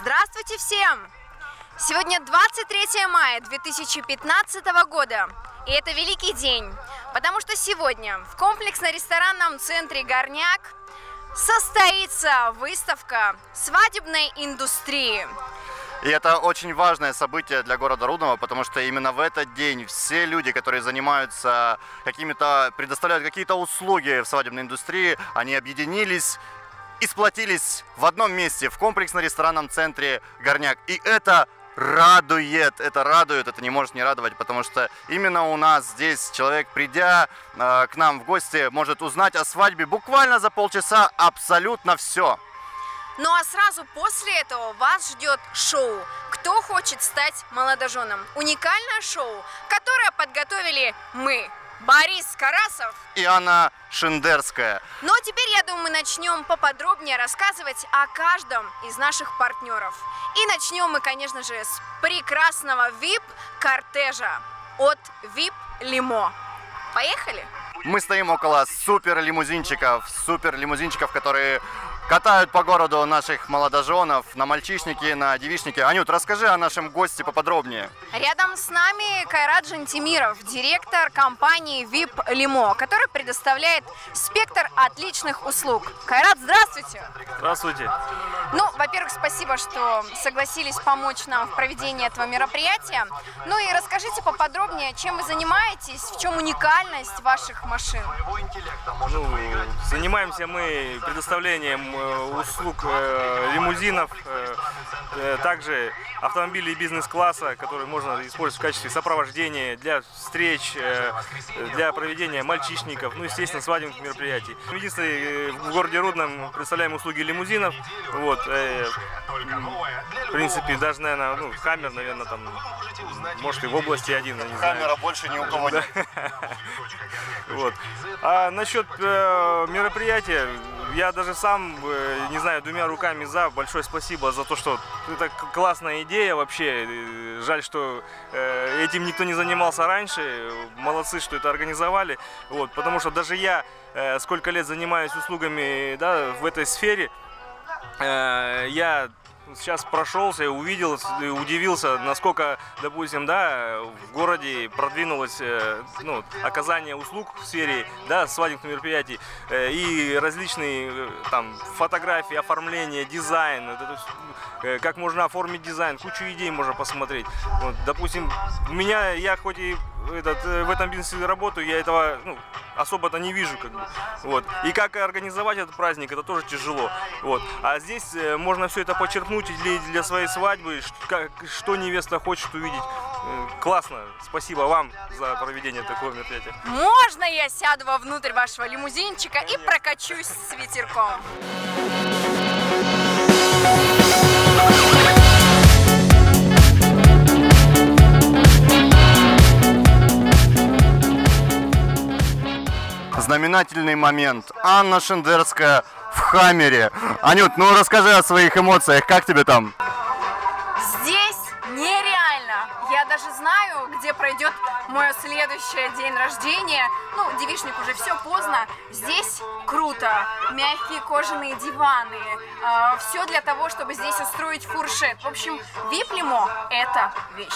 Здравствуйте всем! Сегодня 23 мая 2015 года, и это великий день, потому что сегодня в комплексно-ресторанном центре «Горняк» состоится выставка свадебной индустрии. И это очень важное событие для города Рудного, потому что именно в этот день все люди, которые занимаются какими-то, предоставляют какие-то услуги в свадебной индустрии, они объединились и сплотились в одном месте, в комплексно-ресторанном центре «Горняк». И это радует, это радует, это не может не радовать, потому что именно у нас здесь человек, придя э, к нам в гости, может узнать о свадьбе буквально за полчаса абсолютно все. Ну а сразу после этого вас ждет шоу «Кто хочет стать молодоженом?» Уникальное шоу, которое подготовили мы, Борис Карасов и Анна Шиндерская. Ну а теперь, я думаю, мы начнем поподробнее рассказывать о каждом из наших партнеров. И начнем мы, конечно же, с прекрасного VIP-кортежа от VIP Limo. Поехали! Мы стоим около супер лимузинчиков, супер лимузинчиков, которые катают по городу наших молодоженов на мальчишники, на девичники. Анют, расскажи о нашем госте поподробнее. Рядом с нами Кайрат Жантимиров, директор компании VIP Limo, который предоставляет спектр отличных услуг. Кайрат, здравствуйте! Здравствуйте! Ну, во-первых, спасибо, что согласились помочь нам в проведении этого мероприятия. Ну и расскажите поподробнее, чем вы занимаетесь, в чем уникальность ваших машин? Ну, занимаемся мы предоставлением услуг э, лимузинов, э, также автомобилей бизнес-класса, которые можно использовать в качестве сопровождения для встреч, для проведения мальчишников, ну, естественно, свадебных мероприятий. Единственное, в городе Рудном представляем услуги лимузинов. Вот, в принципе, даже, наверное, ну, Хаммер, наверное, там, может, и в области один, не Хаммера больше ни у кого нет. Вот. А насчет мероприятия, я даже сам, э, не знаю, двумя руками за. Большое спасибо за то, что это классная идея вообще. Э, жаль, что э, этим никто не занимался раньше. Молодцы, что это организовали. Вот, потому что даже я сколько лет занимаюсь услугами да, в этой сфере, я сейчас прошелся увидел, удивился, насколько, допустим, да, в городе продвинулось э, ну, оказание услуг в сфере да, свадебных мероприятий э, и различные э, там фотографии, оформление, дизайн, как можно оформить дизайн, кучу идей можно посмотреть. Вот, допустим, меня, я хоть и этот, в этом бизнесе работаю, я этого ну, особо-то не вижу, как бы. Вот. И как организовать этот праздник, это тоже тяжело. Вот. А здесь можно все это подчеркнуть для, для своей свадьбы, как, что невеста хочет увидеть. Классно. Спасибо вам за проведение такого мероприятия. Можно я сяду вовнутрь вашего лимузинчика Конечно. и прокачусь с ветерком? Знаменательный момент. Анна Шендерская в Хаммере. Анют, ну расскажи о своих эмоциях, как тебе там? Здесь нереально. Я даже знаю, где пройдет мой следующий день рождения. Ну, девишник уже все поздно. Здесь круто. Мягкие кожаные диваны. Э, а, все для того, чтобы здесь устроить фуршет. В общем, вип-лимо – это вещь.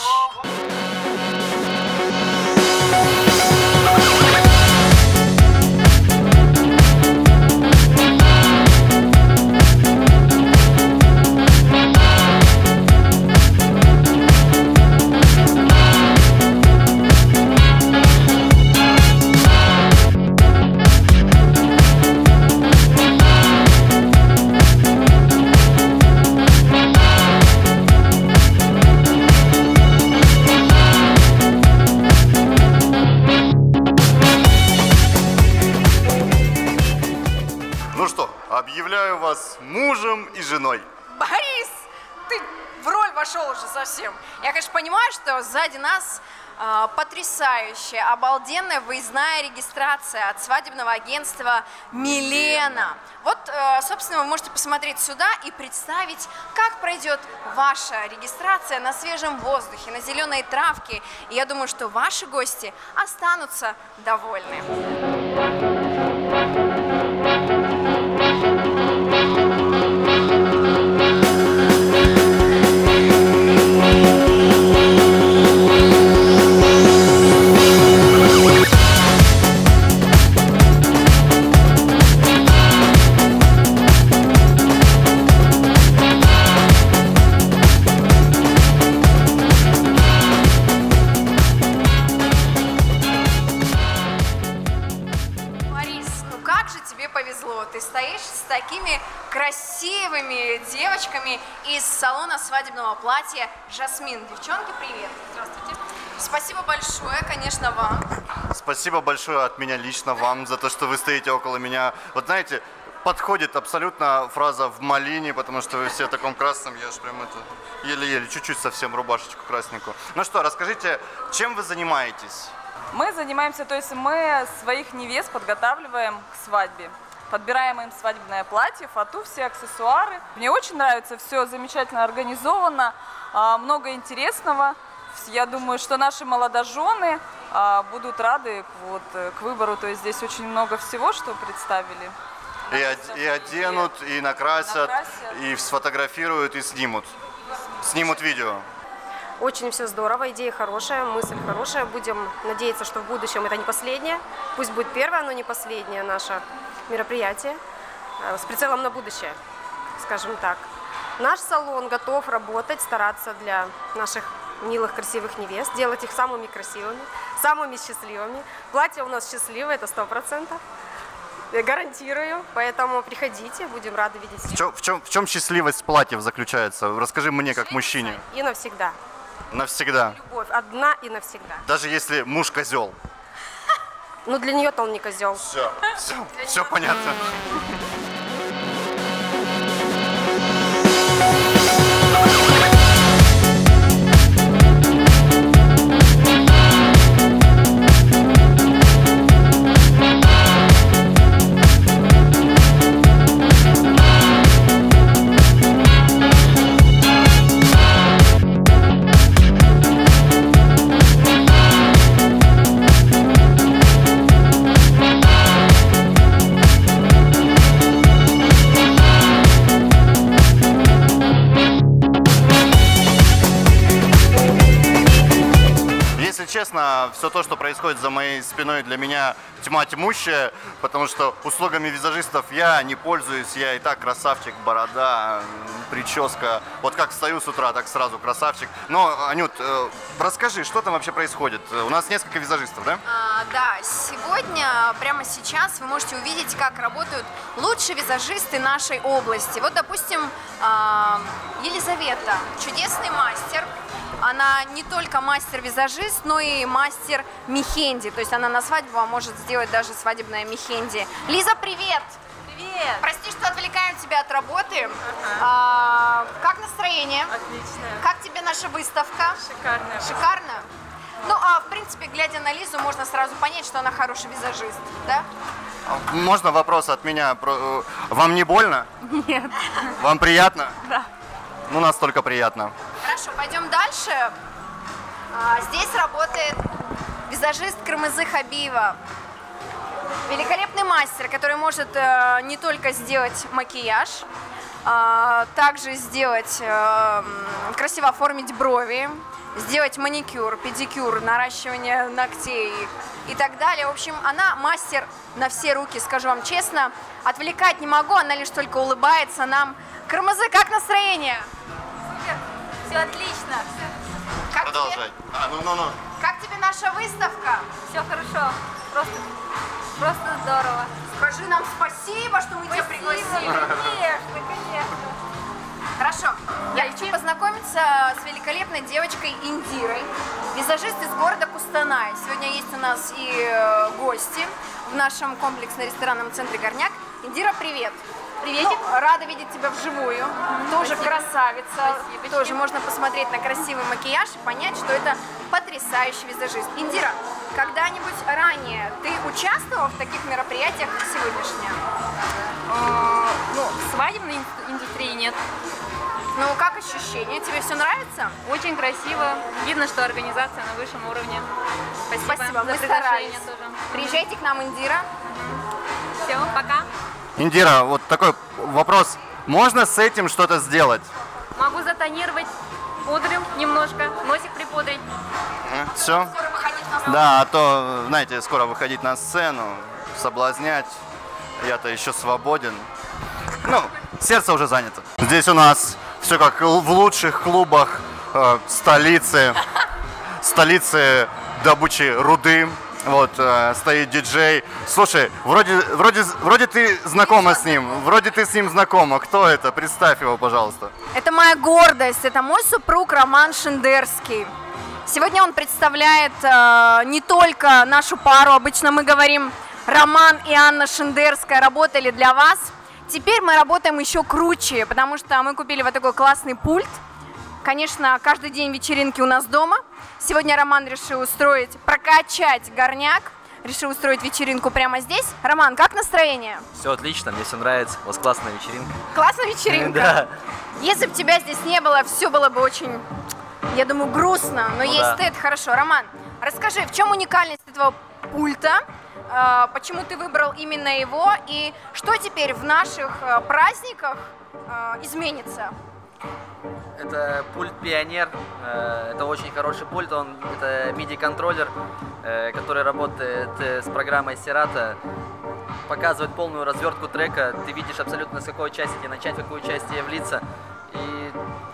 Что сзади нас э, потрясающая, обалденная выездная регистрация от свадебного агентства «Милена». Вот, э, собственно, вы можете посмотреть сюда и представить, как пройдет ваша регистрация на свежем воздухе, на зеленой травке. И я думаю, что ваши гости останутся довольны. Свадебного платья «Жасмин». Девчонки, привет! Здравствуйте. Спасибо большое, конечно, вам. Спасибо большое от меня лично вам за то, что вы стоите около меня. Вот знаете, подходит абсолютно фраза в малине, потому что вы все в таком красном, я же прям это еле-еле, чуть-чуть совсем рубашечку красненькую. Ну что, расскажите, чем вы занимаетесь? Мы занимаемся, то есть мы своих невест подготавливаем к свадьбе. Подбираем им свадебное платье, фату, все аксессуары. Мне очень нравится, все замечательно организовано, а, много интересного. Я думаю, что наши молодожены а, будут рады вот, к выбору. То есть здесь очень много всего, что представили. И, од- и оденут, и накрасят, Накрасят. и сфотографируют, и снимут. Снимут видео. Очень все здорово, идея хорошая, мысль хорошая. Будем надеяться, что в будущем это не последнее. Пусть будет первое, но не последнее наше мероприятие э, с прицелом на будущее, скажем так. Наш салон готов работать, стараться для наших милых, красивых невест, делать их самыми красивыми, самыми счастливыми. Платье у нас счастливое, это сто процентов. Я Гарантирую, поэтому приходите, будем рады видеть В чем, в чем, в чем счастливость платьев заключается? Расскажи мне, как мужчине. И навсегда. Навсегда. Любовь одна и навсегда. Даже если муж козел. Ну для нее-то он не козел. Все, все, все понятно. Происходит за моей спиной, для меня тьма тьмущая, потому что услугами визажистов я не пользуюсь, я и так красавчик, борода, прическа. Вот как встаю с утра, так сразу красавчик. Но, Анют, э, расскажи, что там вообще происходит? У нас несколько визажистов, да? А, да, сегодня, прямо сейчас вы можете увидеть, как работают лучшие визажисты нашей области. Вот, допустим, а, Елизавета, чудесный мастер. Она не только мастер-визажист, но и мастер мехенди. То есть она на свадьбу вам может сделать даже свадебное мехенди. Лиза, привет! Привет! Прости, что отвлекаем тебя от работы. А, как настроение? Отлично, Как тебе наша выставка? шикарно. Шикарно. Ну, а в принципе, глядя на Лизу, можно сразу понять, что она хороший визажист, да? Можно вопрос от меня? Э, Вам не больно? Нет. Вам приятно? Да. Ну, настолько приятно. Хорошо, пойдем дальше. А, здесь работает визажист Кырмызы Хабиева. Великолепный мастер, который может э, не только сделать макияж, а, также сделать, э, красиво оформить брови, сделать маникюр, педикюр, наращивание ногтей и так далее. В общем, она мастер на все руки, скажу вам честно. Отвлекать не могу, она лишь только улыбается нам. Кырмызы, как настроение? Все отлично, Как тебе, Продолжай. А, ну, ну, ну. Как тебе наша выставка? все хорошо, просто, просто здорово. Скажи нам спасибо, что мы тебя пригласили. Конечно, конечно. Хорошо. Я хочу познакомиться с великолепной девочкой Индирой, визажист из города Кустанай. Сегодня есть у нас и э, гости в нашем комплексно-ресторанном центре «Горняк». Индира, привет. Приветик. Ну, рада видеть тебя вживую. Тоже красавица. Спасибо. Тоже можно посмотреть на красивый макияж и понять, что это потрясающий визажист. Индира, когда-нибудь ранее ты участвовала в таких мероприятиях, как сегодняшняя? А, ну, в свадебной ин- индустрии нет. Ну, как ощущения? Тебе все нравится? Очень красиво. Видно, что организация на высшем уровне. Спасибо, Спасибо, за мы приглашение старались. тоже. Приезжайте к нам, Индира. Все, пока. Индира, вот такой вопрос. Можно с этим что-то сделать? Могу затонировать пудрю немножко, носик припудрить. Все? Да, а то, знаете, скоро выходить на сцену, соблазнять. Я-то еще свободен. Ну, сердце уже занято. Здесь у нас все как в лучших клубах э, столицы. Столицы добычи руды. Вот, э, стоит диджей, Слушай, вроде, вроде, вроде ты знакома с ним, вроде ты с ним знакома. Кто это? Представь его, пожалуйста. Это моя гордость, это мой супруг Роман Шендерский. Сегодня он представляет э, не только нашу пару, обычно мы говорим Роман и Анна Шендерская работали для вас. Теперь мы работаем еще круче, потому что мы купили вот такой классный пульт. Конечно, каждый день вечеринки у нас дома. Сегодня Роман решил устроить, прокачать горняк, решил устроить вечеринку прямо здесь. Роман, как настроение? Все отлично, мне все нравится. У вас классная вечеринка. Классная вечеринка? Да. Если бы тебя здесь не было, все было бы очень, я думаю, грустно. Но Ну есть да. ты, это хорошо. Роман, расскажи, в чем уникальность этого пульта? А, Почему ты выбрал именно его? И что теперь в наших э, праздниках э, изменится? Это пульт Пионер. э, Это очень хороший пульт. Он это MIDI-контроллер, э, который работает э, с программой Serato. Показывает полную развертку трека. Ты видишь абсолютно с какой части тебе начать, в какую часть тебе влиться. И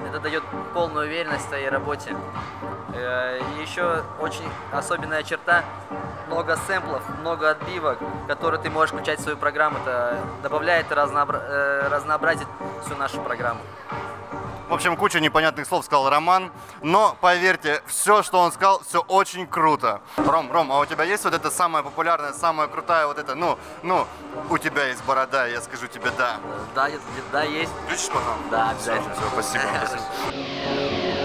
это дает полную уверенность в твоей работе. И еще очень особенная черта много сэмплов, много отбивок, которые ты можешь включать в свою программу. Это добавляет разнообра- разнообразит всю нашу программу. В общем, куча непонятных слов сказал Роман, но поверьте, все, что он сказал, все очень круто. Ром, Ром, а у тебя есть вот это самая популярная, самая крутая вот это, ну, ну, у тебя есть борода, я скажу тебе да. Да, да, есть. Включишь потом? Да, Все, обязательно. все, спасибо. спасибо.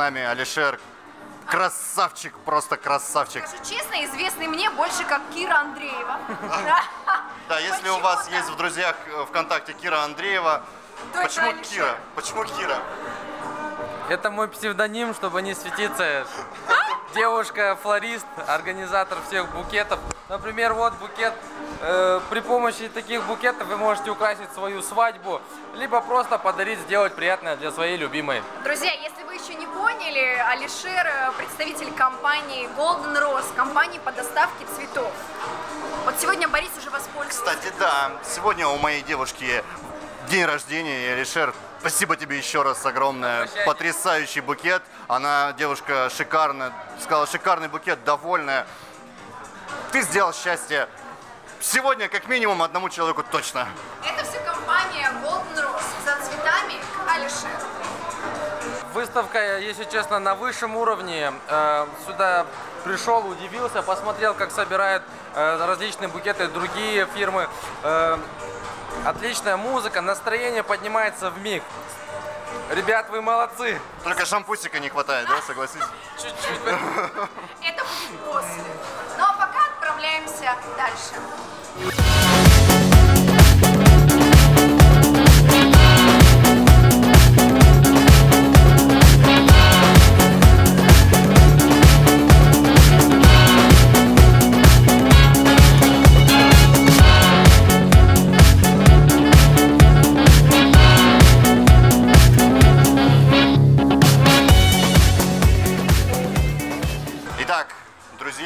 Нами Алишер. Красавчик, просто красавчик. Скажу честно, известный мне больше как Кира Андреева. Да. Если у вас есть в друзьях э, ВКонтакте Кира Андреева, То это почему. Кира? Почему Кира? Это мой псевдоним, чтобы не светиться. Девушка-флорист, организатор всех букетов. Например, вот букет. Э, при помощи таких букетов вы можете украсить свою свадьбу, либо просто подарить, сделать приятное для своей любимой. Друзья, если еще не поняли, Алишер э, представитель компании Golden Rose, компании по доставке цветов. Вот сегодня Борис уже воспользовался. Кстати, да, сегодня у моей девушки день рождения, и Алишер, спасибо тебе еще раз огромное. Обращайтесь. Потрясающий букет. Она девушка шикарная, сказала, шикарный букет, довольная. Ты сделал счастье сегодня как минимум одному человеку точно. Это Выставка, если честно, на высшем уровне. Э, Сюда пришел, удивился, посмотрел, как собирают э, различные букеты другие фирмы. Э, Отличная музыка, настроение поднимается в миг. Ребят, вы молодцы. Только шампусика не хватает, да, согласись? Чуть-чуть. Это будет после. Ну а пока отправляемся дальше.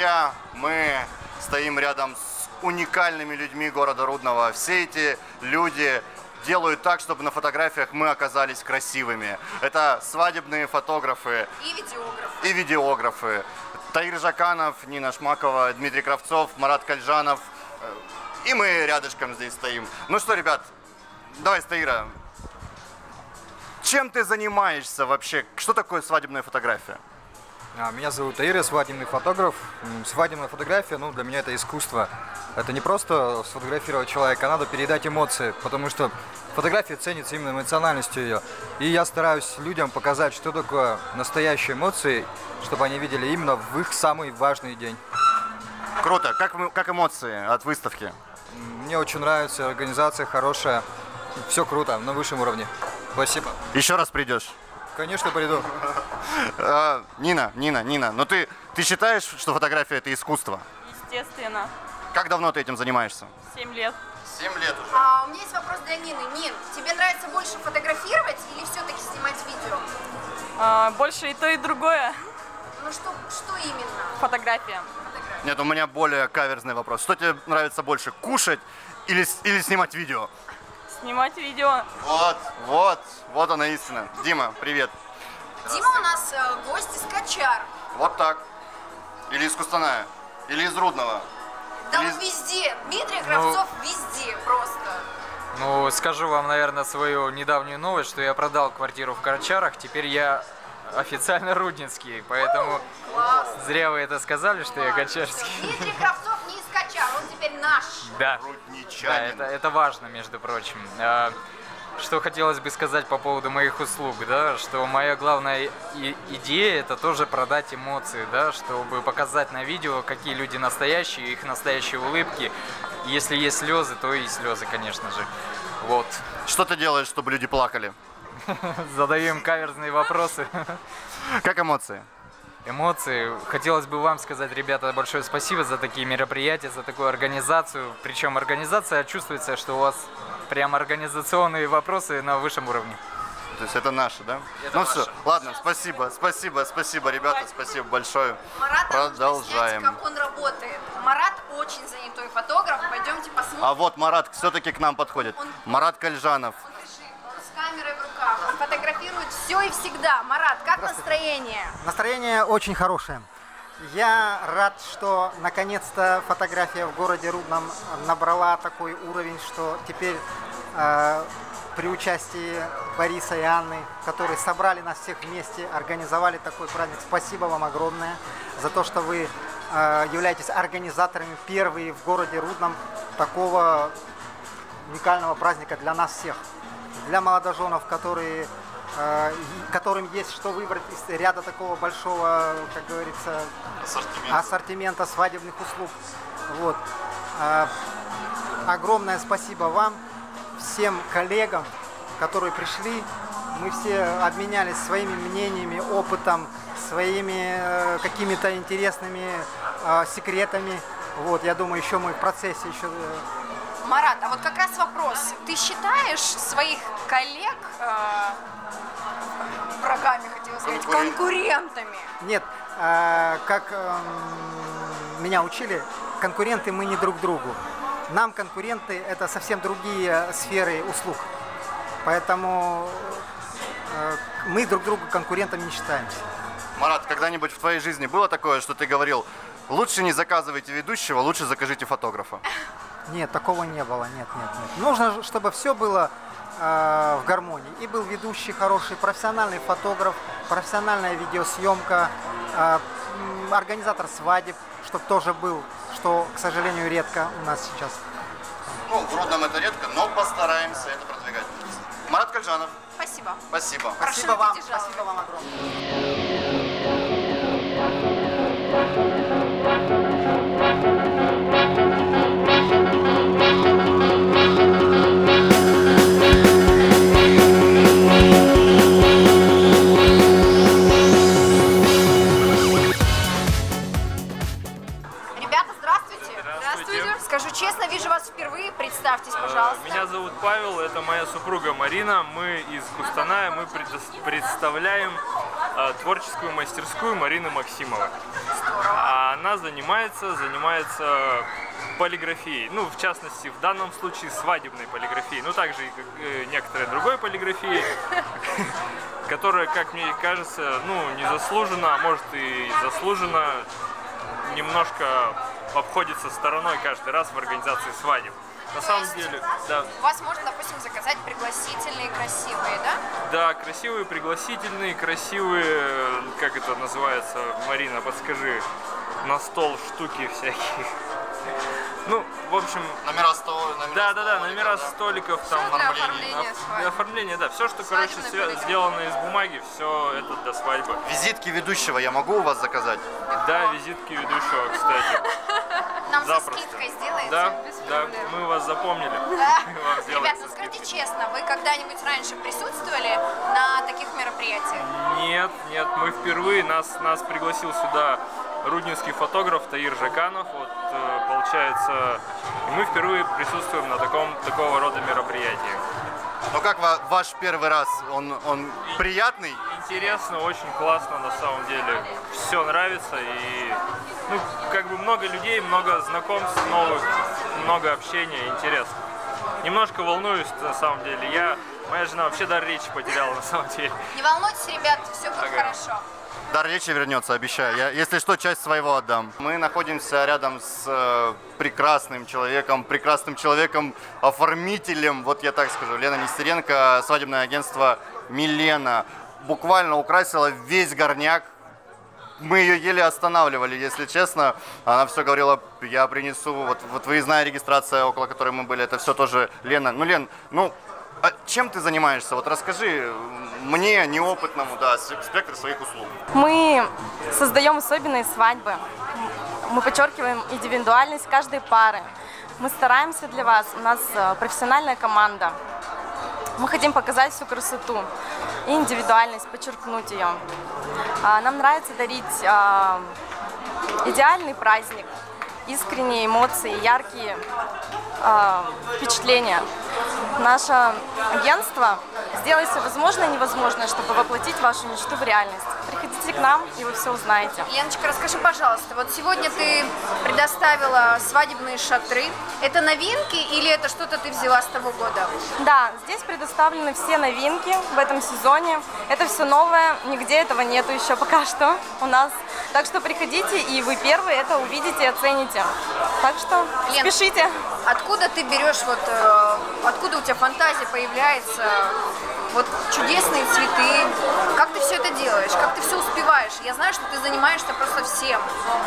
Друзья, мы стоим рядом с уникальными людьми города Рудного. Все эти люди делают так, чтобы на фотографиях мы оказались красивыми. Это свадебные фотографы И видеограф. и видеографы. Таир Жаканов, Нина Шмакова, Дмитрий Кравцов, Марат Кальжанов. И мы рядышком здесь стоим. Ну что, ребят, давай с Таира. чем ты занимаешься вообще? Что такое свадебная фотография? А, Меня зовут Аир, я свадебный фотограф. Свадебная фотография, ну, для меня это искусство. Это не просто сфотографировать человека, а надо передать эмоции, потому что фотография ценится именно эмоциональностью ее. И я стараюсь людям показать, что такое настоящие эмоции, чтобы они видели именно в их самый важный день. Круто. Как, как эмоции от выставки? Мне очень нравится, организация хорошая, все круто, на высшем уровне. Спасибо. Еще раз придешь? Конечно, приду. А, Нина, Нина, Нина, но ты, ты считаешь, что фотография это искусство? Естественно. Как давно ты этим занимаешься? 7 лет. Семь лет уже. А у меня есть вопрос для Нины. Нин, тебе нравится больше фотографировать или все-таки снимать видео? А, больше и то, и другое. Ну что, что именно? Фотография. Нет, у меня более каверзный вопрос. Что тебе нравится больше, кушать или, или снимать видео? Снимать видео. Вот, вот, вот она истина. Дима, привет. Дима у нас э, гость из Качар. Вот так. Или из Кустаная, или из Рудного. Да Или он из- везде. Дмитрий Кравцов везде просто. Ну, скажу вам, наверное, свою недавнюю новость, что я продал квартиру в Карчарах, теперь я официально руднинский, поэтому Класс. зря вы это сказали, что я качарский. Дмитрий Кравцов теперь наш. Да, да это, это важно, между прочим. А, Что хотелось бы сказать по поводу моих услуг, да, что моя главная и- идея это тоже продать эмоции, да, чтобы показать на видео, какие люди настоящие, их настоящие улыбки. Если есть слезы, то и слезы, конечно же. Вот. Что ты делаешь, чтобы люди плакали? Задаем каверзные вопросы. Как эмоции? Эмоции. Хотелось бы вам сказать, ребята, большое спасибо за такие мероприятия, за такую организацию. Причем организация чувствуется, что у вас прям организационные вопросы на высшем уровне. То есть это наши, да? Это ну все, наши. ладно, спасибо, спасибо, спасибо, ребята, спасибо большое. Марата нужно Продолжаем. снять, как он работает. Марат очень занятой фотограф. Пойдемте посмотрим. А вот Марат все-таки к нам подходит. Марат Кальжанов. Он он камерой в руках. Фотографирует все и всегда. Марат, как настроение? Настроение очень хорошее. Я рад, что наконец-то фотография в городе Рудном набрала такой уровень, что теперь э, при участии Бориса и Анны, которые собрали нас всех вместе, организовали такой праздник. Спасибо вам огромное за то, что вы э, являетесь организаторами первые в городе Рудном такого уникального праздника для нас всех. Для молодоженов, которые, э, которым есть что выбрать из ряда такого большого, как говорится, ассортимента свадебных услуг. Вот. А, огромное спасибо вам, всем коллегам, которые пришли. Мы все обменялись своими мнениями, опытом, своими э, какими-то интересными э, секретами. Вот, я думаю, еще мы в процессе еще э, Марат, а вот как раз вопрос. Ты считаешь своих коллег э, врагами, хотела сказать, Конкурент. конкурентами? Нет, э, как эм, меня учили, конкуренты мы не друг другу. Нам конкуренты это совсем другие сферы услуг. Поэтому э, мы друг другу конкурентами не считаемся. Марат, когда-нибудь в твоей жизни было такое, что ты говорил, лучше не заказывайте ведущего, лучше закажите фотографа? Нет, такого не было. Нет, нет, нет. Нужно, чтобы все было э, в гармонии. И был ведущий хороший, профессиональный фотограф, профессиональная видеосъемка, э, м, организатор свадеб, чтобы тоже был, что, к сожалению, редко у нас сейчас. Ну, в Рудном это редко, но постараемся это продвигать. Марат Кальжанов, Спасибо. спасибо. Прошу, Спасибо вам, спасибо вам огромное. Занимается, занимается полиграфией. Ну, в частности, в данном случае свадебной полиграфией. Ну, также и э, некоторой другой полиграфией, которая, как мне кажется, ну, незаслуженно, а может и заслуженно, немножко обходится стороной каждый раз в организации свадеб. На самом деле, да. У вас можно, допустим, заказать пригласительные, красивые, да? Да, красивые, пригласительные, красивые, как это называется, Марина, подскажи, на стол штуки всякие. Ну, в общем... Номера стол, номера Да, да, да, номера да. столиков, там Всё для оформление. оформления Оф- свадьбы. Для оформления, да. Все, что, короче, Свадебный свя- сделано из бумаги, все это для свадьбы. Визитки ведущего я могу у вас заказать? Да, визитки ведущего, кстати. Нам со Запросто. скидкой сделаете? Да, Без да, мы вас запомнили. Да. Ребят, со ну скидкой. скажите честно, вы когда-нибудь раньше присутствовали на таких мероприятиях? Нет, нет, мы впервые, нас, нас пригласил сюда руднинский фотограф Таир Жаканов, вот, э, получается, мы впервые присутствуем на таком, такого рода мероприятии. Ну как ва- ваш первый раз? Он, он приятный? Интересно, очень классно на самом деле, все нравится и, ну, как бы много людей, много знакомств новых, много общения, интересно. Немножко волнуюсь на самом деле, я, моя жена вообще дар речи потеряла на самом деле. Не волнуйтесь, ребят, все будет Ага. хорошо. Дар речи вернется, обещаю. Я, если что, часть своего отдам. Мы находимся рядом с э, прекрасным человеком, прекрасным человеком, оформителем, вот я так скажу, Лена Нестеренко, свадебное агентство Милена. Буквально украсила весь горняк. Мы ее еле останавливали, если честно. Она все говорила, я принесу, вот, вот выездная регистрация, около которой мы были, это все тоже Лена. Ну, Лен, ну, а чем ты занимаешься? Вот расскажи мне, неопытному, да, спектр своих услуг. Мы создаем особенные свадьбы. Мы подчеркиваем индивидуальность каждой пары. Мы стараемся для вас. У нас э, профессиональная команда. Мы хотим показать всю красоту и индивидуальность, подчеркнуть ее. А, Нам нравится дарить а, идеальный праздник, искренние эмоции, яркие а, впечатления. Наше агентство сделает все возможное и невозможное, чтобы воплотить вашу мечту в реальность. Приходите к нам, и вы все узнаете. Леночка, расскажи, пожалуйста, вот сегодня ты предоставила свадебные шатры. Это новинки или это что-то ты взяла с того года? Да, здесь предоставлены все новинки в этом сезоне. Это все новое, нигде этого нету еще пока что у нас. Так что приходите, и вы первые это увидите и оцените. Так что Лен, спешите. Откуда ты берешь, вот, э, откуда у тебя фантазия появляется, вот чудесные цветы? Как ты все это делаешь? Как ты все успеваешь? Я знаю, что ты занимаешься просто всем.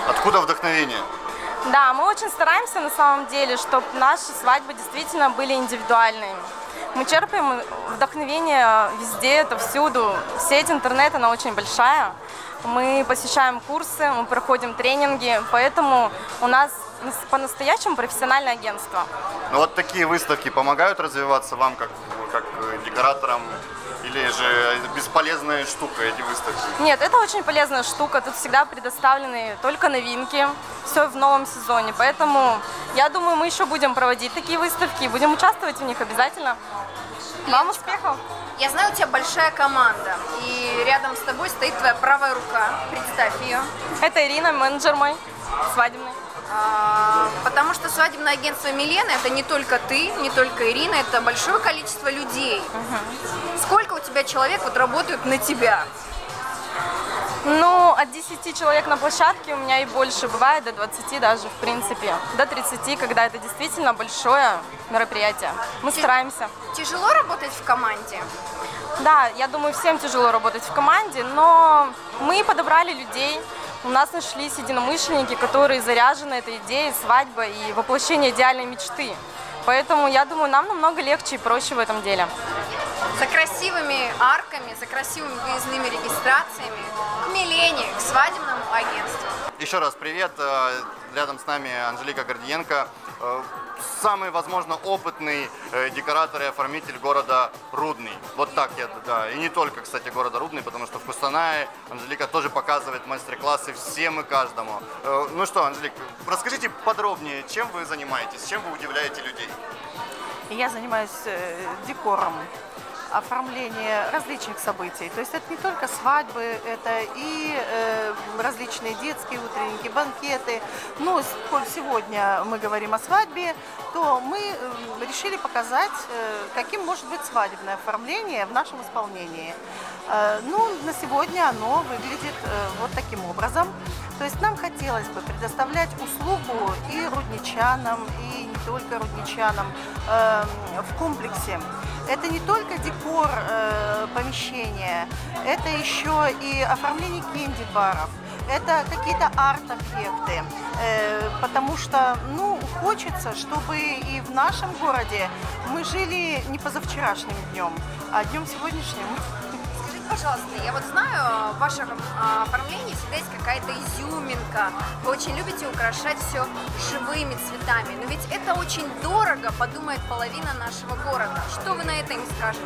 Откуда вдохновение? Да, мы очень стараемся на самом деле, чтобы наши свадьбы действительно были индивидуальными. Мы черпаем вдохновение везде, это всюду. Сеть интернет, она очень большая. Мы посещаем курсы, мы проходим тренинги, поэтому у нас нас- по-настоящему профессиональное агентство. Ну вот такие выставки помогают развиваться вам как, как э, декораторам? Или же бесполезная штука эти выставки? Нет, это очень полезная штука. Тут всегда предоставлены только новинки. Все в новом сезоне. Поэтому я думаю, мы еще будем проводить такие выставки и будем участвовать в них обязательно. Вам успехов! Я знаю, у тебя большая команда, и рядом с тобой стоит твоя правая рука. Представь ее. Это Ирина, менеджер мой свадебный. А, Потому что свадебное агентство Милена это не только ты, не только Ирина, это большое количество людей. Сколько у тебя человек вот работают на тебя? Ну, от 10 человек на площадке у меня и больше бывает, до 20 даже, в принципе. До 30, когда это действительно большое мероприятие. Мы Ти- стараемся. Тяжело работать в команде? Да, я думаю, всем тяжело работать в команде, но мы подобрали людей. У нас нашлись единомышленники, которые заряжены этой идеей свадьбы и воплощения идеальной мечты. Поэтому я думаю, нам намного легче и проще в этом деле. За красивыми арками, за красивыми выездными регистрациями к Милене, к свадебному агентству. Еще раз привет. э, Рядом с нами Анжелика Гордиенко. э, Самый, возможно, опытный э, декоратор и оформитель города Рудный. Вот так я, да. И не только, кстати, города Рудный, потому что в Кустанае Анжелика тоже показывает мастер-классы всем и каждому. Ну что, Анжелик, расскажите подробнее, чем вы занимаетесь, чем вы удивляете людей? Я занимаюсь декором, оформление различных событий. То есть это не только свадьбы, это и э, различные детские утренники, банкеты. Но коль сегодня мы говорим о свадьбе, то мы э, решили показать, э, каким может быть свадебное оформление в нашем исполнении. Э, ну, на сегодня оно выглядит вот таким образом. То есть нам хотелось бы предоставлять услугу и рудничан, рудничанам и не только рудничанам в комплексе. Это не только декор э, помещения, это еще и оформление кенди-баров, это какие-то арт-объекты, э, потому что, ну, хочется, чтобы и в нашем городе мы жили не позавчерашним днем, а днем сегодняшним. Пожалуйста, я вот знаю, в вашем а, оформлении всегда есть какая-то изюминка. Вы очень любите украшать все живыми цветами. Но ведь это очень дорого, подумает половина нашего города. Что вы на это им скажете?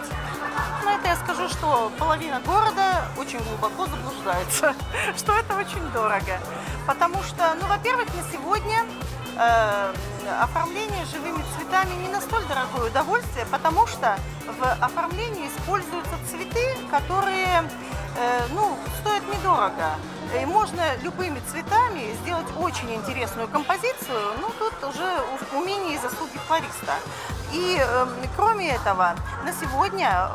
На это я скажу, что половина города очень глубоко заблуждается, что это очень дорого. Потому что, ну, во-первых, на сегодня э, оформление живыми цветами не настолько дорогое удовольствие, потому что в оформлении используются цветы, которые, э, ну, стоят недорого. И можно любыми цветами сделать очень интересную композицию, ну, тут уже умение и заслуги флориста. И э, кроме этого, на сегодня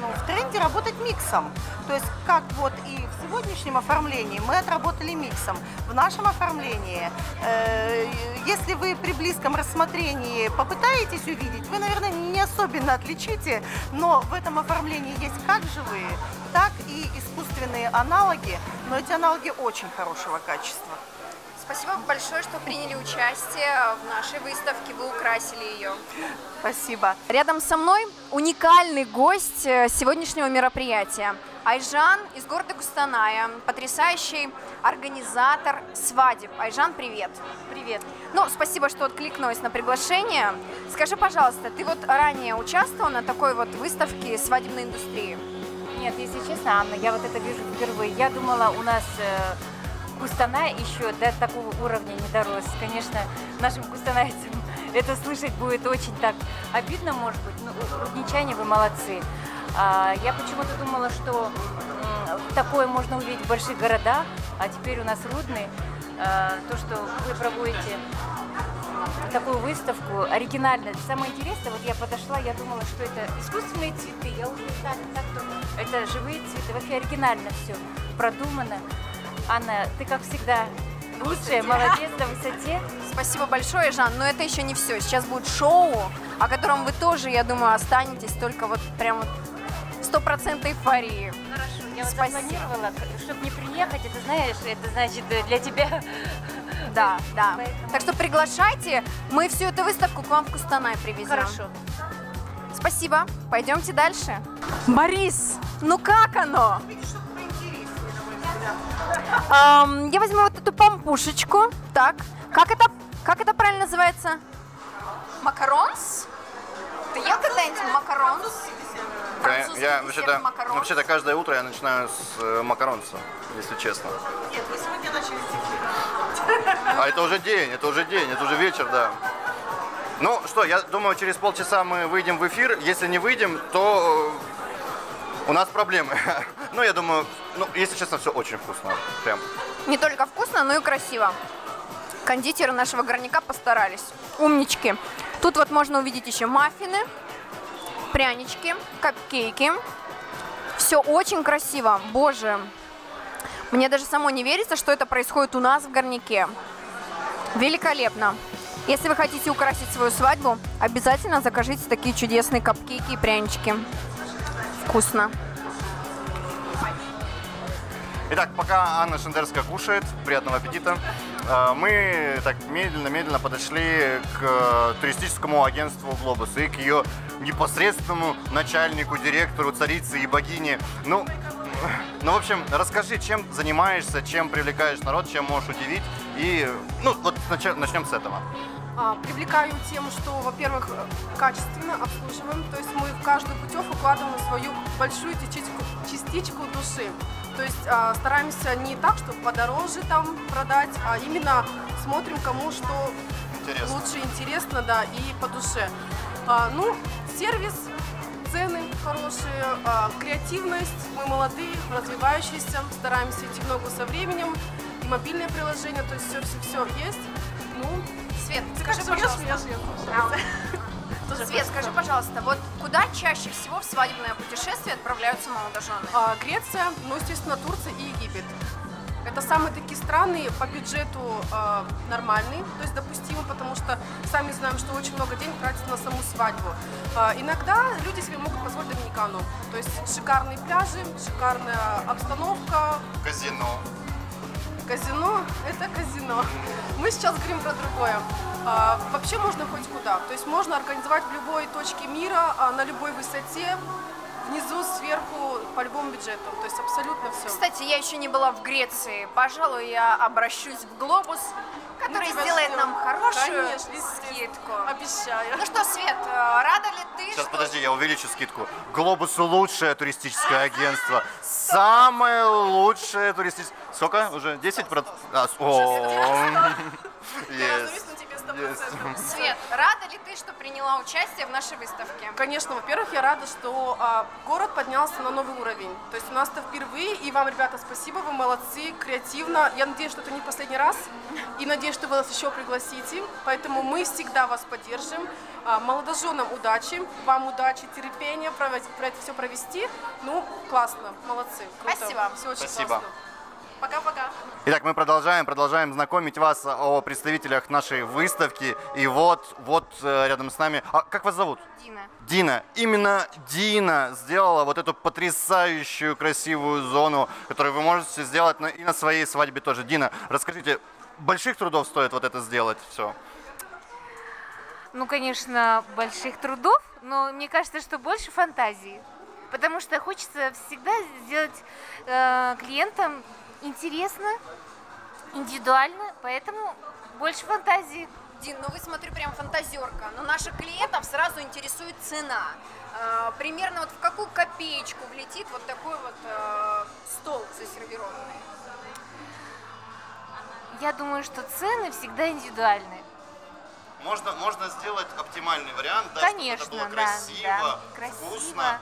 ну, в тренде работать миксом. То есть, как вот и в сегодняшнем оформлении мы отработали миксом. В нашем оформлении, э, если вы при близком рассмотрении попытаетесь увидеть, вы, наверное, не особенно отличите, но в этом оформлении есть как живые, так и искусственные аналоги, но эти аналоги очень хорошего качества. Спасибо большое, что приняли участие в нашей выставке, вы украсили ее. Спасибо. Рядом со мной уникальный гость э, сегодняшнего мероприятия. Айжан из города Кустаная, потрясающий организатор свадеб. Айжан, привет. Привет. Ну, спасибо, что откликнулась на приглашение. Скажи, пожалуйста, ты вот ранее участвовала на такой вот выставке свадебной индустрии? Нет, если честно, Анна, я вот это вижу впервые. Я думала, у нас Кустанай еще до такого уровня не дорос. Конечно, нашим кустанайцам это слышать будет очень так обидно, может быть. Ну, рудничане, вы молодцы. А, я почему-то думала, что такое можно увидеть в больших городах, а теперь у нас Рудный. А, то, что вы проводите такую выставку оригинально. Самое интересное, вот я подошла, я думала, что это искусственные цветы. Я уже так, так, что это живые цветы. Вообще оригинально все продумано. Анна, ты как всегда лучшая, молодец на высоте. Спасибо большое, Жан. Но это еще не все. Сейчас будет шоу, о котором вы тоже, я думаю, останетесь только вот прям вот стопроцентной эйфории. Хорошо, я вот Спасибо. запланировала, чтобы не приехать, это знаешь, это значит э, для тебя. Да, да. Так что приглашайте, мы всю эту выставку к вам в Кустанай привезем. Хорошо. Спасибо. Пойдемте дальше. Борис, ну как оно? Ам, я возьму вот эту помпушечку. Так, как это, как это правильно называется? Макаронс? Ты ел когда-нибудь макаронс? Я, вообще-то, вообще-то каждое утро я начинаю с э, макаронца, если честно. Нет, вы сегодня начали А это уже день, это уже день, это уже вечер, да. Ну что, я думаю, через полчаса мы выйдем в эфир. Если не выйдем, то э, у нас проблемы. Ну, я думаю, ну, если честно, все очень вкусно. Прям. Не только вкусно, но и красиво. Кондитеры нашего горняка постарались. Умнички. Тут вот можно увидеть еще маффины, прянички, капкейки. Все очень красиво. Боже, мне даже самой не верится, что это происходит у нас в горняке. Великолепно. Если вы хотите украсить свою свадьбу, обязательно закажите такие чудесные капкейки и прянички. Вкусно. Итак, пока Анна Шендерская кушает, приятного аппетита, э, мы так медленно-медленно подошли к э, туристическому агентству «Глобус» и к ее непосредственному начальнику, директору, царице и богине. Ну, ну, в общем, расскажи, чем занимаешься, чем привлекаешь народ, чем можешь удивить. И, ну, вот начнем, начнем с этого. А, Привлекаю тем, что, во-первых, качественно обслуживаем, то есть мы в каждую путевку вкладываем свою большую частичку, частичку души. То есть а, стараемся не так, чтобы подороже там продать, а именно смотрим, кому что Интересно. лучше интересно, да, и по душе. А, ну, сервис, цены хорошие, а, креативность, мы молодые, развивающиеся, стараемся идти в ногу со временем, и мобильное приложение, то есть все-все-все есть. Ну, Свет, ты, скажи, пожалуйста. Тоже Свет, скажи, пожалуйста, вот куда чаще всего в свадебное путешествие отправляются молодожены? А, Греция, ну, естественно, Турция и Египет. Это самые такие страны по бюджету э, нормальные, то есть допустимы, потому что сами знаем, что очень много денег тратится на саму свадьбу. Э, иногда люди себе могут позволить Доминикану. То есть шикарные пляжи, шикарная обстановка, Казино. Казино – это казино. Мы сейчас говорим про другое. А, вообще можно хоть куда. То есть можно организовать в любой точке мира, а, на любой высоте, внизу, сверху, по любому бюджету. То есть абсолютно все. Кстати, я еще не была в Греции. Пожалуй, я обращусь в Глобус, который сделает ждем. нам хорошую Конечно, скидку. Обещаю. Ну что, Свет, э, рада ли ты, Сейчас, что подожди, я увеличу скидку. Глобус лучшее туристическое агентство. Самое лучшее туристическое... Сколько? Уже 10 процентов? А, с- о, yes. Yes. Свет, рада ли ты, что приняла участие в нашей выставке? Конечно, во-первых, я рада, что а, город поднялся на новый уровень. То есть у нас это впервые, и вам, ребята, спасибо, вы молодцы, креативно. Я надеюсь, что это не последний раз, и надеюсь, что вы нас еще пригласите. Поэтому мы всегда вас поддержим. А, молодоженам удачи, вам удачи, терпения, про, про это все провести. Ну, классно, молодцы. круто. Спасибо. Все очень Спасибо. классно. Пока-пока. Итак, мы продолжаем, продолжаем знакомить вас о представителях нашей выставки. И вот, вот э, рядом с нами... А как вас зовут? Дина. Дина. Именно Дина сделала вот эту потрясающую красивую зону, которую вы можете сделать на- и на своей свадьбе тоже. Дина, расскажите, больших трудов стоит вот это сделать все? Ну, конечно, больших трудов, но мне кажется, что больше фантазии. Потому что хочется всегда сделать э, клиентам интересно, индивидуально, поэтому больше фантазии. Дин, ну вы, смотрю, прям фантазерка. Но наших клиентов сразу интересует цена. Э, примерно вот в какую копеечку влетит вот такой вот э, стол засервированный? Я думаю, что цены всегда индивидуальны. Можно, можно сделать оптимальный вариант, да, Конечно, чтобы это было да, красиво, да, красиво, вкусно.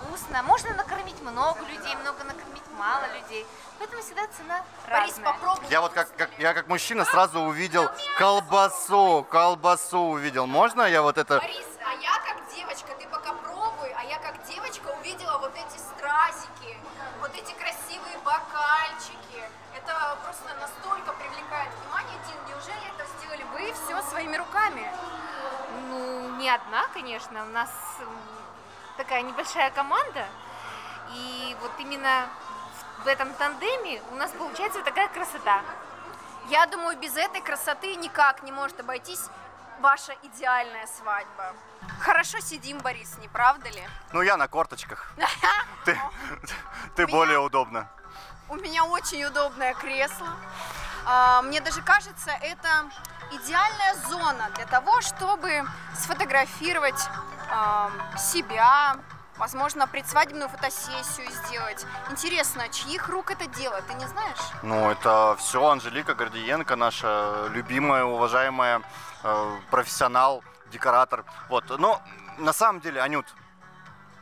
Вкусно. Можно накормить много людей, много накормить мало людей. Поэтому всегда цена Борис, разная. попробуй. Я вот как, как, я как мужчина сразу увидел колбасу, колбасу увидел. Можно я вот это... Борис, а я как девочка, ты пока пробуй, а я как девочка увидела вот эти стразики, вот эти красивые бокальчики. Это просто настолько привлекает внимание. Дин, неужели это сделали вы все своими руками? Ну, не одна, конечно. У нас такая небольшая команда. И вот именно в этом тандеме у нас получается такая красота. Я думаю, без этой красоты никак не может обойтись ваша идеальная свадьба. Хорошо сидим, Борис, не правда ли? Ну, я на корточках. Ты, ты более удобно. У меня очень удобное кресло. А, Мне даже кажется, это идеальная зона для того, чтобы сфотографировать а, себя, возможно, предсвадебную фотосессию сделать. Интересно, чьих рук это дело, ты не знаешь? Ну, это все Анжелика Гордиенко, наша любимая, уважаемая э, профессионал, декоратор. Вот. Но на самом деле, Анют,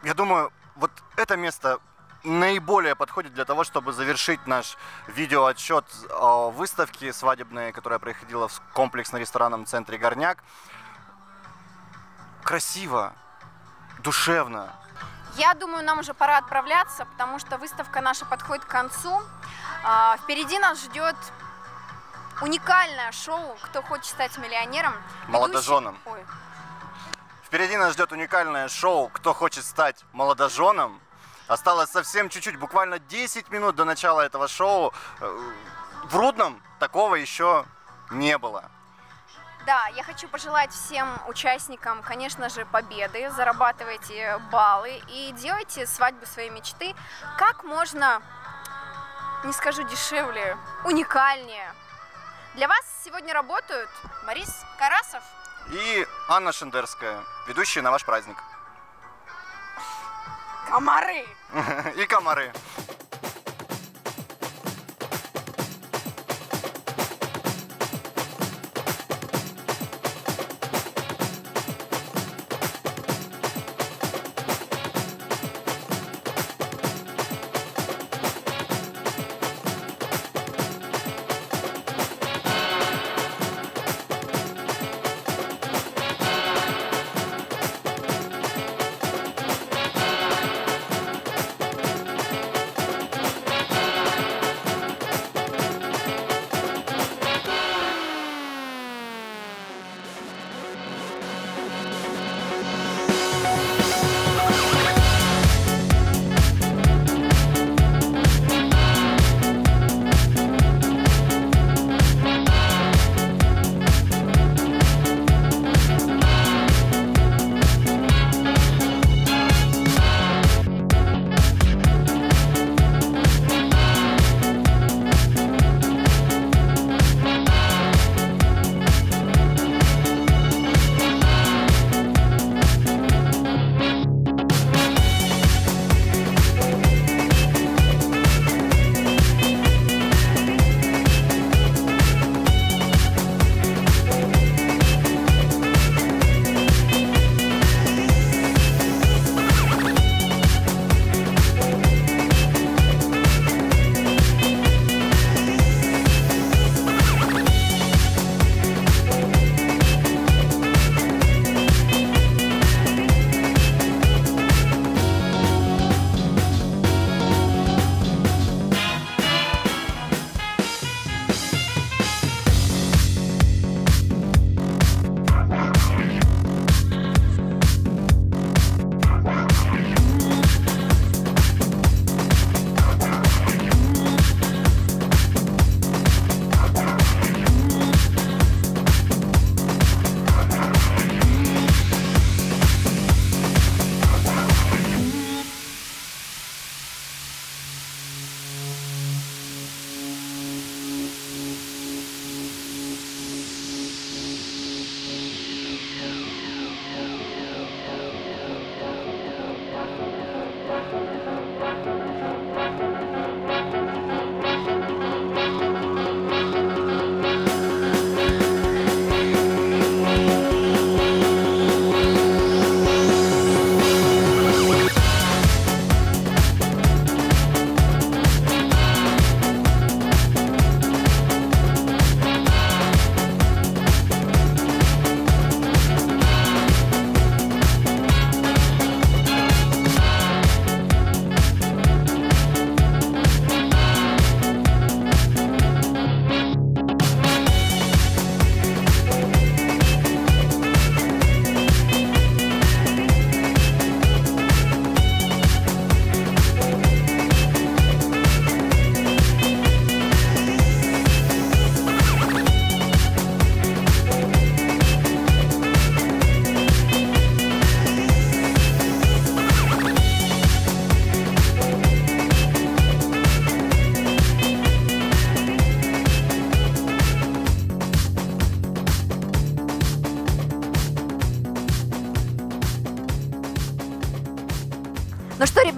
я думаю, вот это место наиболее подходит для того, чтобы завершить наш видеоотчет о выставке свадебной, которая проходила в комплексно-ресторанном центре «Горняк». Красиво, душевно, Я думаю, нам уже пора отправляться, потому что выставка наша подходит к концу. А, Впереди нас ждет уникальное шоу «Кто хочет стать миллионером». Ведущий- Молодоженом. Ой, Впереди нас ждет уникальное шоу «Кто хочет стать молодоженом». Осталось совсем чуть-чуть, буквально 10 минут до начала этого шоу. Э, В Рудном такого еще не было. Да, я хочу пожелать всем участникам, конечно же, победы. Зарабатывайте баллы и делайте свадьбу своей мечты как можно, не скажу дешевле, уникальнее. Для вас сегодня работают Борис Карасов, И Анна Шендерская, ведущая на ваш праздник. Комары. И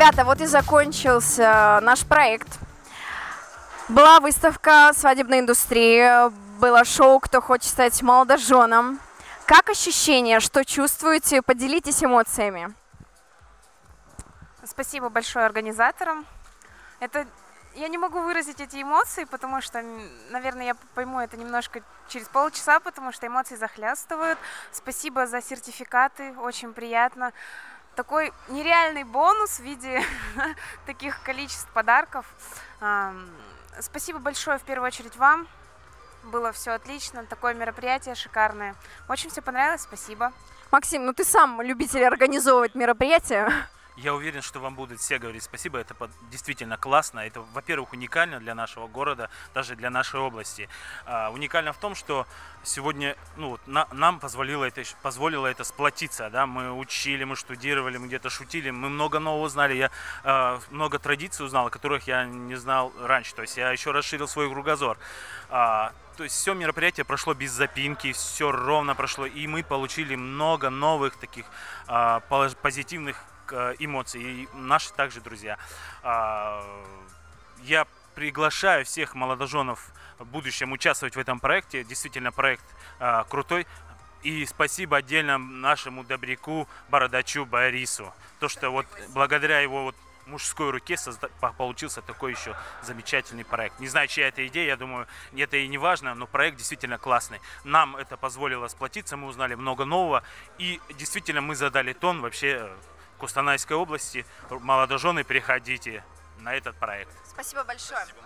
ребята, вот и закончился наш проект. Была выставка свадебной индустрии, было шоу «Кто хочет стать молодоженом». Как ощущения, что чувствуете? Поделитесь эмоциями. Спасибо большое организаторам. Это я не могу выразить эти эмоции, потому что, наверное, я пойму это немножко через полчаса, потому что эмоции захлестывают. Спасибо за сертификаты, очень приятно. Такой нереальный бонус в виде таких количеств подарков. Спасибо большое в первую очередь вам. Было все отлично, такое мероприятие шикарное. Очень все понравилось, спасибо. Максим, ну ты сам любитель организовывать мероприятия. Я уверен, что вам будут все говорить спасибо. Это действительно классно. Это, во-первых, уникально для нашего города, даже для нашей области. А, уникально в том, что сегодня ну, на, нам позволило это, позволило это сплотиться. Да? Мы учили, мы штудировали, мы где-то шутили. Мы много нового узнали. Я а, много традиций узнал, о которых я не знал раньше. То есть я еще расширил свой кругозор. А, то есть все мероприятие прошло без запинки, все ровно прошло, и мы получили много новых таких позитивных эмоций, и наши также друзья. А, я приглашаю всех молодоженов в будущем участвовать в этом проекте. Действительно, проект а, крутой. И спасибо отдельно нашему добряку Бородачу Борису. То, что вот благодаря его вот мужской руке получился такой еще замечательный проект. Не знаю, чья это идея, я думаю, это и не важно, но проект действительно классный. Нам это позволило сплотиться, мы узнали много нового, и действительно мы задали тон вообще Кустанайской области, молодожены, приходите на этот проект. Спасибо большое. Спасибо,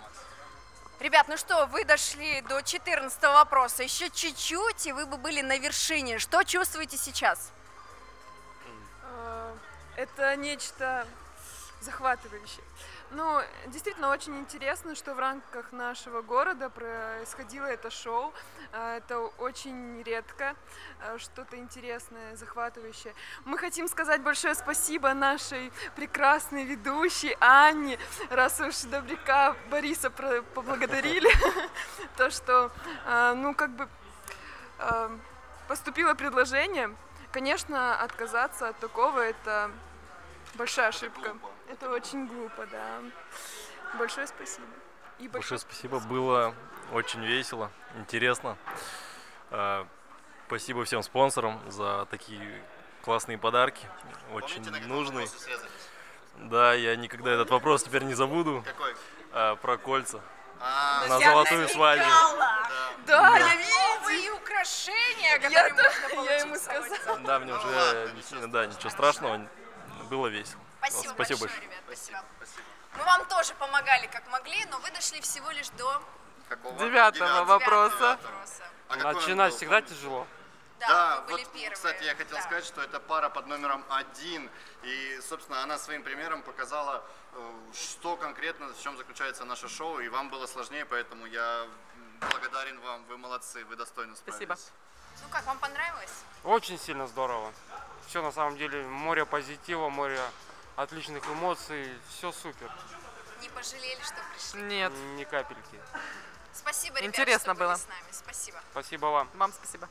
Ребят, ну что, вы дошли до 14 вопроса. Еще чуть-чуть, и вы бы были на вершине. Что чувствуете сейчас? Э, это нечто захватывающее. Ну, действительно очень интересно, что в рамках нашего города происходило это шоу. А, это очень редко, а, что-то интересное, захватывающее. Мы хотим сказать большое спасибо нашей прекрасной ведущей Анне, раз уж добряка Бориса поблагодарили, то, что, а, ну, как бы поступило предложение. Конечно, отказаться от такого – это большая ошибка. Это очень глупо, да. Большое спасибо. И большое спасибо, было очень весело, интересно. А, спасибо всем спонсорам за такие классные подарки, очень Помните, нужные. Да, я никогда этот вопрос теперь не забуду. Какой? А, про кольца. А, на золотую свадьбу. Да, да, да. я новые украшения, которые я, можно я ему сказала. Да, мне уже, да, ничего страшного, было весело. Спасибо, Спасибо большое, большое, ребят. Спасибо. Спасибо. Мы вам тоже помогали, как могли, но вы дошли всего лишь до... Какого? Девятого, Девятого вопроса. вопроса. А Начинать всегда тяжело. Да, да вот, первые. кстати, я хотел да. сказать, что это пара под номером один. И, собственно, она своим примером показала, э, что конкретно, в чем заключается наше шоу. И вам было сложнее, поэтому я благодарен вам. Вы молодцы, вы достойно справились. Спасибо. Ну как, вам понравилось? Очень сильно здорово. Все на самом деле море позитива, море отличных эмоций, все супер. Не пожалели, что пришли? Нет. Ни капельки. Спасибо, ребята, Интересно что было. были с нами. Спасибо. Спасибо вам. Вам спасибо.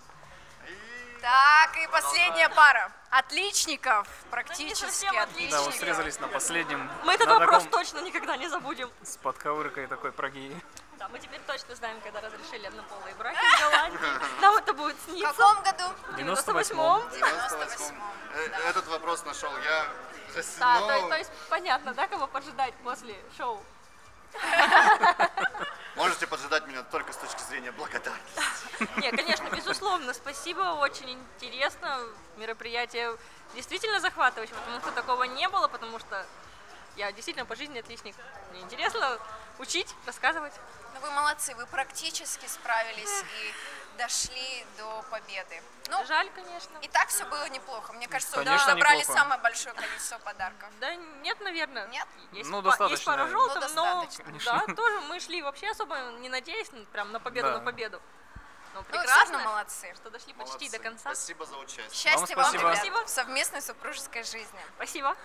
Так, и последняя пара. Отличников. Практически отличников. Да, вот срезались на последнем. Мы этот вопрос точно никогда не забудем. С подковыркой такой про геи. Да, мы теперь точно знаем, когда разрешили однополые браки в Голландии. Нам это будет сниться. В каком году? В 98-м. 98-м. Этот вопрос нашел я. Да, то, то есть понятно, да, кого поджидать после шоу? Можете поджидать меня только с точки зрения благодарности. Нет, конечно, безусловно, спасибо, очень интересно. Мероприятие действительно захватывающее, потому что такого не было, потому что я действительно по жизни отличник. Мне интересно учить, рассказывать. Ну вы молодцы, вы практически справились и дошли до победы. Ну, Жаль, конечно. И так все было неплохо. Мне кажется, конечно, вы забрали неплохо. самое большое количество подарков. Да нет, наверное. Нет? Есть, ну, достаточно. есть пара желтых, ну, но да, тоже мы шли вообще особо не надеясь прям на победу, Да. на победу. Ну, прекрасно, равно молодцы. что дошли почти Молодцы. до конца. Спасибо за участие. Счастья Вам вам, спасибо. ребят, Спасибо. в совместной супружеской жизни. Спасибо.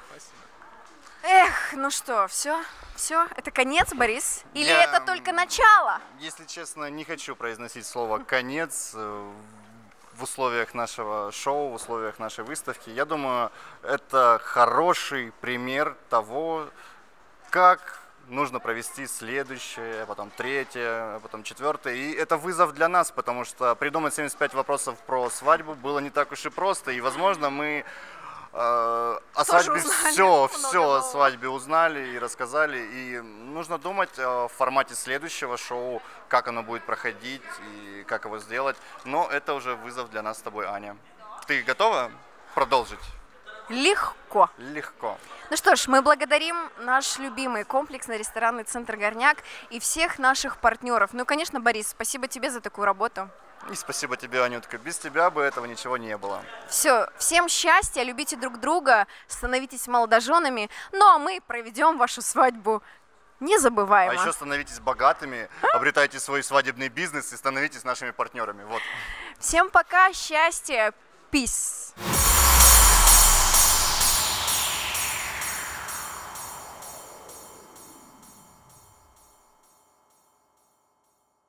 Эх, ну что, все? Все? Это конец, Борис? Или Я, это только начало? Если честно, не хочу произносить слово «конец». Э, в условиях нашего шоу, в условиях нашей выставки. Я думаю, это хороший пример того, как нужно провести следующее, потом третье, потом четвертое. И это вызов для нас, потому что придумать 75 вопросов про свадьбу было не так уж и просто. И, возможно, мы о Тоже свадьбе узнали все, много все о свадьбе узнали и рассказали. И нужно думать о формате следующего шоу, как оно будет проходить и как его сделать. Но это уже вызов для нас с тобой, Аня. Ты готова продолжить? Легко. Легко. Ну что ж, мы благодарим наш любимый комплексный ресторанный центр «Горняк» и всех наших партнеров. Ну конечно, Борис, спасибо тебе за такую работу. И спасибо тебе, Анютка. Без тебя бы этого ничего не было. Все, всем счастья, любите друг друга, становитесь молодоженами, ну а мы проведем вашу свадьбу А незабываемо. еще становитесь богатыми, обретайте свой свадебный бизнес и становитесь нашими партнерами. Вот. Всем пока, счастья, peace.